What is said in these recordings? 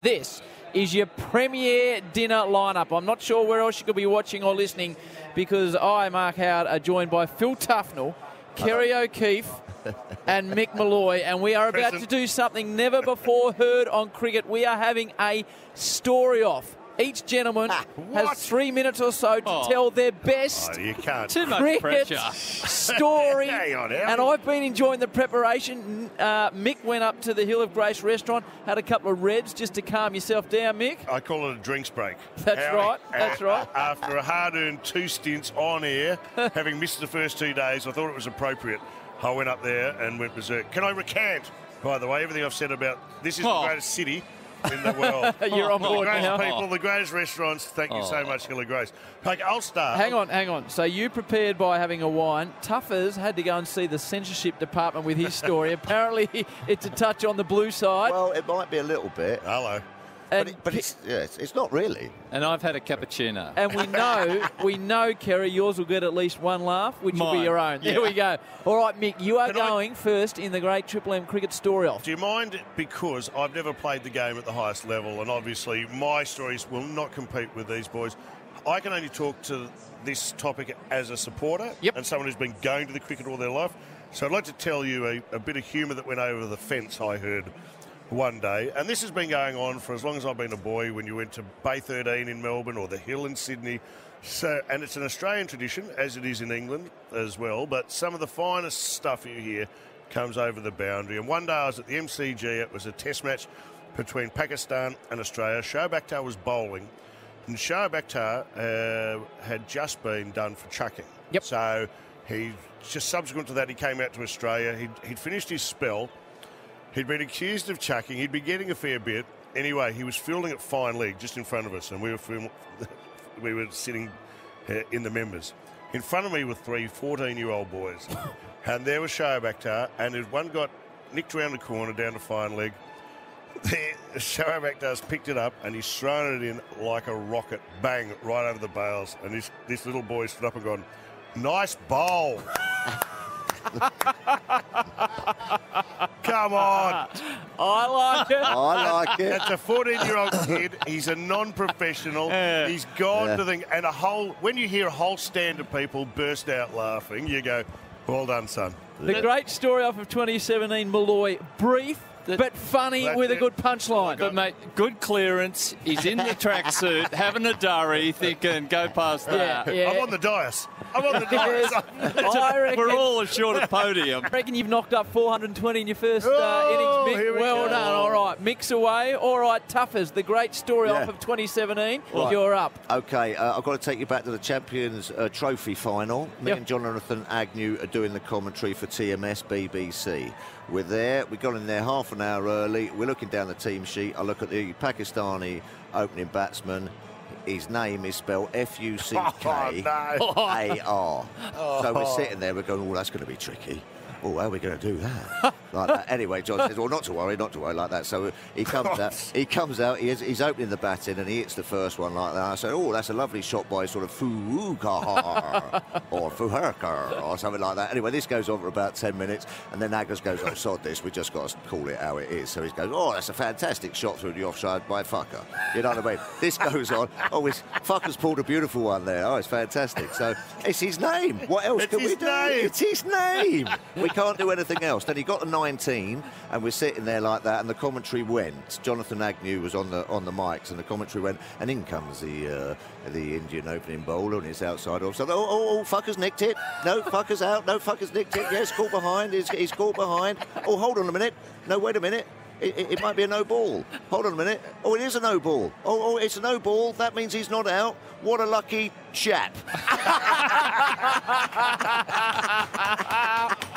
This is your premier dinner lineup. I'm not sure where else you could be watching or listening because I, Mark Howard, are joined by Phil Tufnell, Kerry O'Keeffe, and Mick Molloy, and we are about Present. to do something never before heard on cricket. We are having a story off. Each gentleman what? has three minutes or so to Oh. tell their best Oh, you can't. Too much cricket pressure. story. Hang on, and I've been enjoying the preparation. Uh, Mick went up to the Hill of Grace restaurant, had a couple of reds just to calm yourself down, Mick. I call it a drinks break. That's right, that's right. After a hard-earned two stints on air, having missed the first two days, I thought it was appropriate. I went up there and went berserk. Can I recant, by the way, everything I've said about this is Oh. the greatest city in the world. You're oh, on the board greatest now. people, the greatest restaurants. Thank you so oh. much, Hill of Grace. Okay, I'll start. Hang on, hang on. So you prepared by having a wine. Tuffers had to go and see the censorship department with his story. Apparently, it's a touch on the blue side. Well, it might be a little bit, Hello. And, but, it, but it's, yeah, it's, it's not really. And I've had a cappuccino. and we know, we know, Kerry, yours will get at least one laugh, which will be your own. There we go. All right, Mick, you are Can I- going first in the great Triple M cricket story off. Do you mind? Because I've never played the game at the highest level, and obviously my stories will not compete with these boys. I can only talk to this topic as a supporter Yep. and someone who's been going to the cricket all their life. So I'd like to tell you a, a bit of humour that went over the fence I heard one day. And this has been going on for as long as I've been a boy when you went to Bay 13 in Melbourne or the Hill in Sydney. So, and it's an Australian tradition, as it is in England as well. But some of the finest stuff you hear comes over the boundary. And one day I was at the MCG. It was a test match between Pakistan and Australia. Shoaib Akhtar was bowling. And Shoaib Akhtar uh, had just been done for chucking. Yep. So he just subsequent to that, he came out to Australia. He'd, he'd finished his spell. He'd been accused of chucking. He'd been getting a fair bit. Anyway, he was fielding at fine leg just in front of us, and we were film- we were sitting uh, in the members. In front of me were three 14-year-old boys, and there was Shoaib Akhtar, and if one got nicked around the corner down to fine leg. Shoaib Akhtar's picked it up and he's thrown it in like a rocket, bang, right over the bails. And this, this little boy stood up and gone, nice bowl. Come on. I like it. I like it. That's a 14 year old kid. He's a non professional. He's gone Yeah. to the. And a whole. When you hear a whole stand of people burst out laughing, you go, well done, son. The great story off of 2017, Molloy. Brief, but funny That's with a good punchline. But mate, good clearance. He's in the tracksuit, having a durry, thinking, go past Yeah, that. yeah. I'm on the dais. I'm on the Yes. dais. I reckon, We're all assured of podium. I reckon you've knocked up 420 in your first uh, Oh, innings, Mick. we Well go. done. All right, mix away. All right, Tuffers, the great story Yeah. off of 2017. Right. You're up. Okay, uh, I've got to take you back to the Champions uh, Trophy final. Me Yep. and Jonathan Agnew are doing the commentary for TMS BBC. We're there. We got in there half an hour early. We're looking down the team sheet. I look at the Pakistani opening batsman. His name is spelled F U C K oh, A R. Oh. A R. So we're oh. sitting there. We're going, "Oh, that's going to be tricky." Oh, how are we going to do that? like that. Anyway, John says, "Well, not to worry, not to worry like that." So he comes out. He comes out. He is, he's opening the batting and he hits the first one like that. I said, "Oh, that's a lovely shot by sort of Fuukar or Fuherkar or something like that." Anyway, this goes on for about ten minutes, and then Aggers goes, "Oh, sod this. We just got to call it how it is." So he goes, "Oh, that's a fantastic shot through the offside by Fucker." You know what I mean? This goes on. Oh, it's, Fucker's pulled a beautiful one there. Oh, it's fantastic. So it's his name. What else It's can we his do? name. It's his name. we can't do anything else. Then he got to 19, and we're sitting there like that, and the commentary went. Jonathan Agnew was on the on the mics, and the commentary went, and in comes the uh, the Indian opening bowler, and it's outside off. So oh, oh, oh, fuckers nicked it. No, fuckers out. No, fuckers nicked it. Yes, caught behind. He's, he's caught behind. Oh, hold on a minute. No, wait a minute. It, it, it might be a no ball. Hold on a minute. Oh, it is a no ball. Oh, oh, it's a no ball. That means he's not out. What a lucky chap.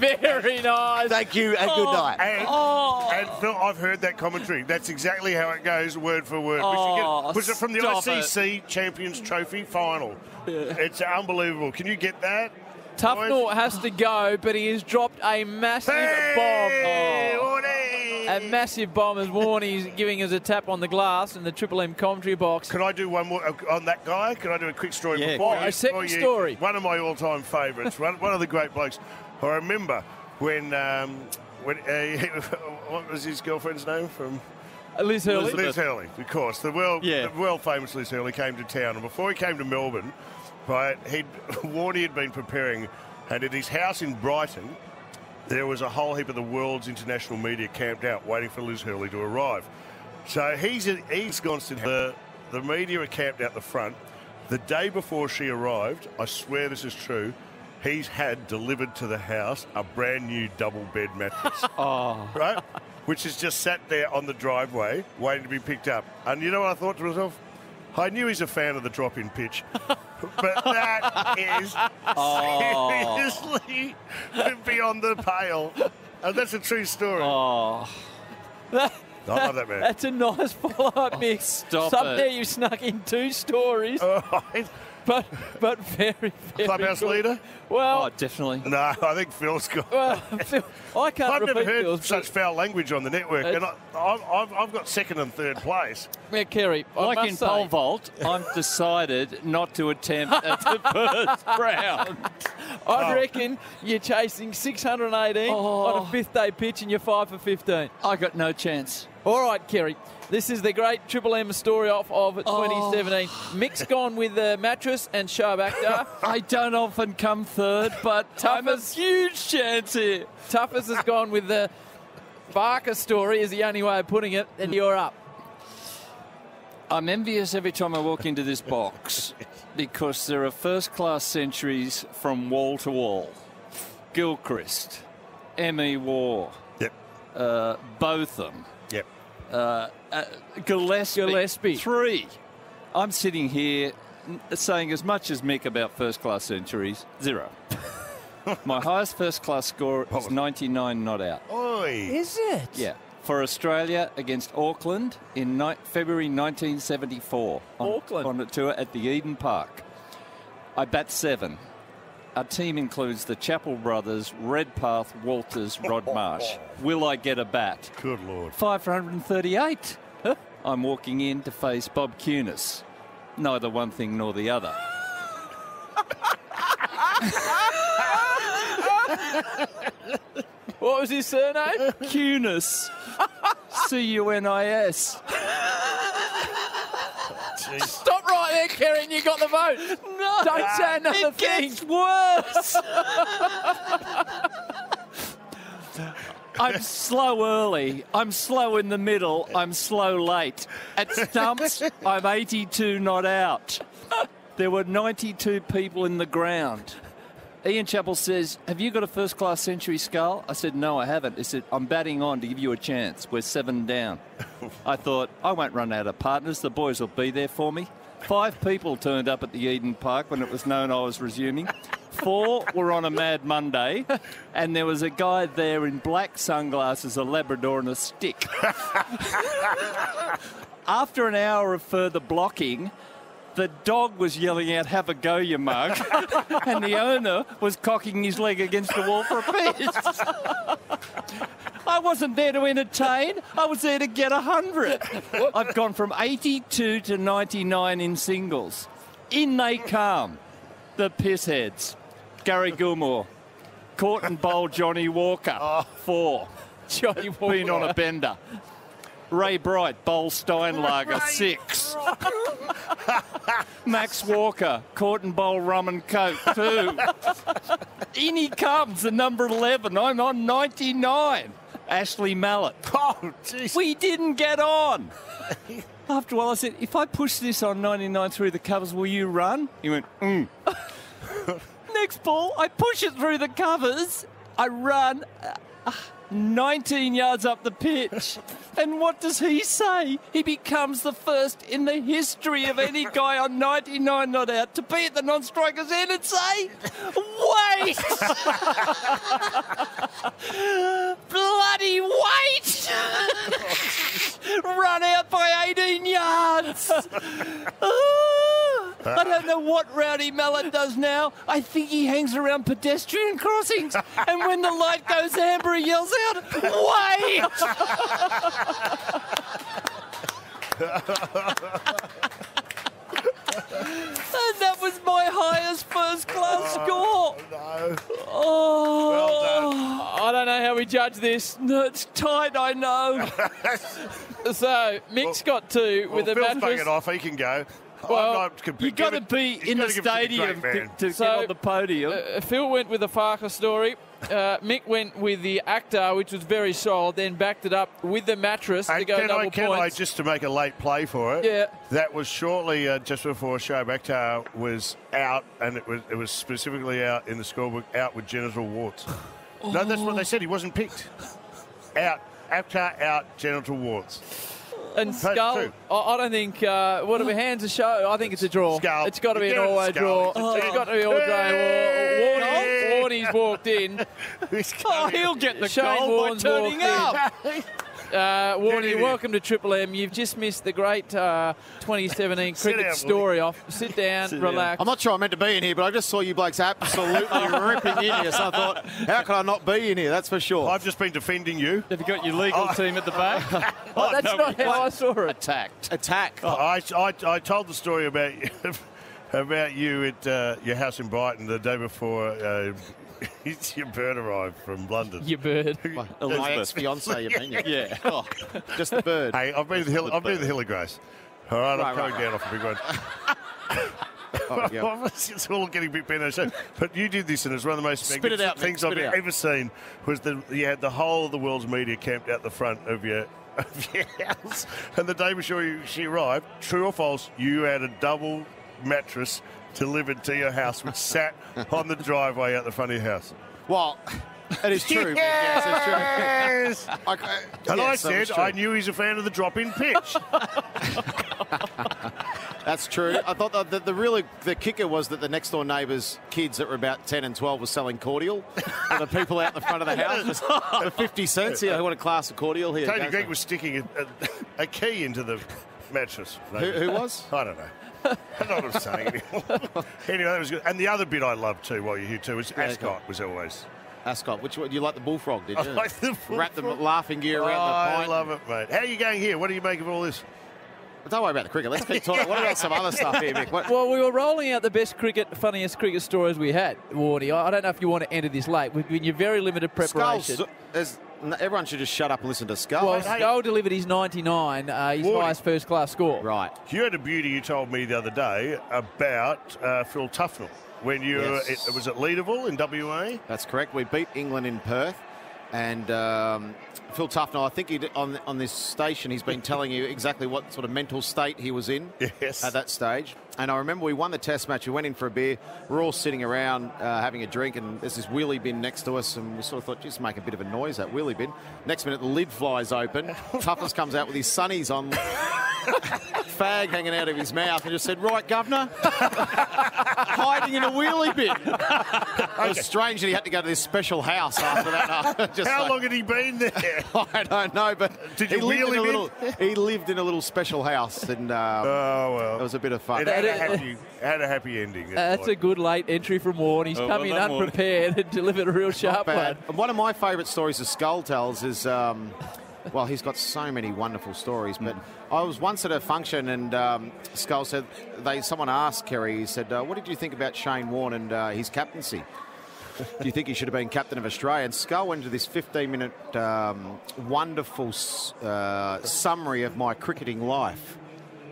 Very nice. Thank you and good night. And, Oh. and Phil, I've heard that commentary. That's exactly how it goes, word for word. Oh, we should get, was it from the stop ICC Champions Trophy final? It's unbelievable. Can you get that? Tufnell has to go, but he has dropped a massive Hey, bomb. Warnie! A massive bomb as Warnie's giving us a tap on the glass in the Triple M commentary box. Can I do one more uh, on that guy? Can I do a quick story Yeah, before Oh, a second you- story. One of my all-time favourites. one, one of the great blokes. I remember when um, when uh, what was his girlfriend's name from Uh, Liz Hurley. Liz Hurley, of course. The world, Yeah. the world famous Liz Hurley came to town, and before he came to Melbourne, right, he'd warned he had been preparing, and at his house in Brighton, there was a whole heap of the world's international media camped out waiting for Liz Hurley to arrive. So he's he's gone to the the media are camped out the front. The day before she arrived, I swear this is true. He's had delivered to the house a brand new double bed mattress Oh, right? Which has just sat there on the driveway waiting to be picked up. And you know what I thought to myself? I knew he's a fan of the drop in pitch. but that is seriously oh. beyond the pale. And that's a true story. oh, I love that man. That's a nice follow-up oh, mix. stop Somehow it. you snuck in two stories, All right. But but very very Clubhouse good. leader? Well, oh, definitely. No, I think Phil's got. well, Phil, I can't I've never heard Phil's, such foul language on the network, and I, I've, I've, I've got second and third place. yeah, Kerry, I Like must in say, pole vault, I've decided not to attempt at the first round. I oh. reckon you're chasing 618 on a Oh. fifth day pitch and you're five for 15. I got no chance. All right, Kerry. This is the great Triple M story off of Oh. 2017. Mick's gone with the mattress and Shoaib Akhtar. I don't often come third, but I'm a huge chance here. Tuffers has gone with the Barker story, is the only way of putting it, and you're up. I'm envious every time I walk into this box because there are first class centuries from wall to wall. Gilchrist, Emmy War, Yep. uh, Botham, Yep. uh, Gillespie. Gillespie. Three. I'm sitting here saying as much as Mick about first class centuries, zero. My highest first class score is 99 not out. Oi. Is it? Yeah. For Australia against Auckland in ni- February 1974. On, Auckland. On a tour at the Eden Park. I bat seven. Our team includes the Chappell Brothers, Redpath, Walters, Rod Marsh. Will I get a bat? Good Lord. 538. I'm walking in to face Bob Cunis. Neither one thing nor the other. What was his surname? Cunis. C U N I S. Stop right there, and you got the vote. No. Don't say another It thing. gets worse. I'm slow early. I'm slow in the middle. I'm slow late. At stumps, I'm 82 not out. There were 92 people in the ground. Ian Chappell says, Have you got a first class century skull? I said, No, I haven't. He said, I'm batting on to give you a chance. We're seven down. I thought, I won't run out of partners. The boys will be there for me. Five people turned up at the Eden Park when it was known I was resuming. Four were on a Mad Monday, and there was a guy there in black sunglasses, a Labrador, and a stick. After an hour of further blocking, the dog was yelling out, Have a go, you mug. and the owner was cocking his leg against the wall for a piss. I wasn't there to entertain, I was there to get a 100. I've gone from 82 to 99 in singles. In they come, the pissheads. Gary Gilmour, Court and Bowl Johnny Walker, four. Johnny Been on a bender. Ray Bright, Bowl Steinlager, six. Max Walker, Court and Bowl Rum and Coke, two. In he comes, the number 11. I'm on 99. Ashley Mallett. Oh, jeez. We didn't get on. After a while, I said, if I push this on 99 through the covers, will you run? He went, mm. Next ball, I push it through the covers. I run uh, 19 yards up the pitch. And what does he say? He becomes the first in the history of any guy on 99 not out to be at the non-striker's end and say, wait! Bloody wait! Run out by 18 yards. I don't know what Rowdy Mallett does now. I think he hangs around pedestrian crossings, and when the light goes amber, he yells out, "Wait!" and that was my highest first class oh, score. No. Oh. Well done. Oh. I don't know how we judge this? No, it's tight, I know. So Mick's got two Well, with a Phil's mattress. buggered off. He can go. Well, I'm not comp- you got to be in the gotta give it to stadium to, man. to So, get on the podium. Uh, Phil went with the Farker story. Uh, Mick went with the Akhtar, which was very solid. Then backed it up with the mattress to go can double I, can I just to make a late play for it? Yeah. That was shortly uh, just before Shoaib Akhtar was out, and it was it was specifically out in the scorebook, out with genital warts. No, that's what they said. He wasn't picked. Out. Akhtar out, genital warts. And That's Skull. I, I don't think. Uh, what are we hands a show? I think it's a draw. Skull. It's got to be an all-way draw. It's a It's ten. got to be all draw. Hey! Warnie's, Warnie's walked in. Oh, he'll get the Shane goal by turning up. Uh, Warnie, welcome to Triple M. You've just missed the great uh, 2017 cricket down, story off. Sit down, Sit down. relax. I'm not sure I meant to be in here, but I just saw you blokes absolutely ripping in here. So I thought, how could I not be in here? That's for sure. I've just been defending you. Have you got your legal team at the back? Oh, that's no, not we- how I saw it. Attacked. Attack. I, I, I told the story about about you at uh, your house in Brighton the day before uh, your bird arrived from London. Your bird. My, my Elizabeth. ex-fiance, you mean? Yeah. Oh, just the bird. Hey, I've been to the hill. I've been to the Hill of Grace. All right, I'm coming right, down off a big one. Oh, yeah. it's all getting a bit better. So, but you did this, and it's one of the most Spit magnificent out, things I've ever seen. Was the you had the whole of the world's media camped out the front of your of your house, and the day before she arrived, true or false, you had a double mattress delivered to your house, which sat on the driveway out the front of your house. Well, it is true. Mick, Yes, it's true. Yes. I, I- uh, And I yes, was said. I knew he's a fan of the drop-in pitch. That's true. I thought the, the, the really the kicker was that the next door neighbours' kids that were about ten and twelve were selling cordial. and the people out the front of the house for fifty cents. Here, I want a glass of cordial here. Tony go. Greig was sticking a, a, a key into the mattress. Who, who was? I don't know. I don't know what I'm saying anymore. anyway, that was good. And the other bit I loved too while you're here too was Yeah, Ascot was always. Ascot. Which one? You like the bullfrog? Did you? I like the Wrap the bullfrog. laughing gear Oh, around the oh, I love it, mate. How are you going here? What do you make of all this? But don't worry about the cricket. Let's keep talking. What about some other stuff here, Mick? What, Well, we were rolling out the best cricket, funniest cricket stories we had, Warnie. I I don't know if you want to enter this late. We've been your very limited preparation. Skulls. There's- Everyone should just shut up and listen to Skull. Well, hey. Skull delivered his 99, uh, his Warnie. highest first class score. right. You had a beauty you told me the other day about uh, Phil Tufnell when you were, Yes. it, it was at Leederville in WA. That's correct. We beat England in Perth. And um, Phil Tufnell, I think he, on, on this station, he's been telling you exactly what sort of mental state he was in Yes. at that stage. And I remember we won the test match. We went in for a beer. We're all sitting around uh, having a drink, and there's this wheelie bin next to us. And we sort of thought, just make a bit of a noise, that wheelie bin. Next minute, the lid flies open. Toughness comes out with his sunnies on, fag hanging out of his mouth, and just said, Right, Governor, hiding in a wheelie bin. It was strange that he had to go to this special house after that. Just How like- long had he been there? I don't know, but Did he you lived in a him in? little. He lived in a little special house, and um, oh well, it was a bit of fun. It had a happy, had a happy ending. Uh, that's a good late entry from Warren. He's Oh, come well in unprepared and delivered a real sharp one. One of my favourite stories of Skull tells is, um, well, he's got so many wonderful stories. But I was once at a function and um, Skull said, they someone asked Kerry, he said, uh, "What did you think about Shane Warne and uh, his captaincy?" Do you think he should have been captain of Australia? And Skull went into this 15-minute um, wonderful uh, summary of my cricketing life,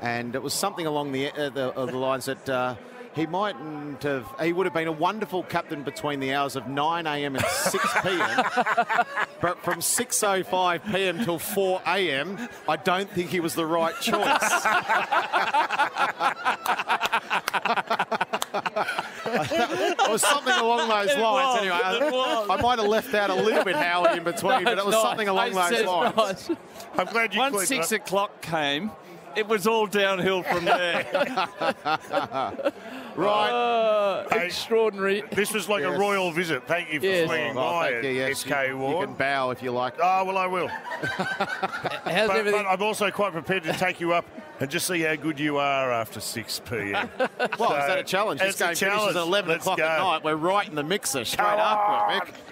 and it was something along the uh, the, uh, the lines that. He mightn't have. He would have been a wonderful captain between the hours of 9 a.m. and 6 p.m. but from 6:05 p.m. till 4 a.m., I don't think he was the right choice. it was something along those It lines. was, anyway, I. I might have left out a little bit Howard in between, but it was Nice. something along I those lines. nice. I'm glad you Once six it o'clock came, it was all downhill from there. Right. Uh, Hey. extraordinary. This was like Yes. a royal visit. Thank you for Yes. swinging Well, by thank you, yes, SK you, you can bow if you like. Oh, well, I will. How's But, everything? but I'm also quite prepared to take you up and just see how good you are after 6 p.m. Well, is that a challenge? This It's a game finishes challenge. at 11 Let's o'clock go. at night. We're right in the mixer straight Come after it. Mick.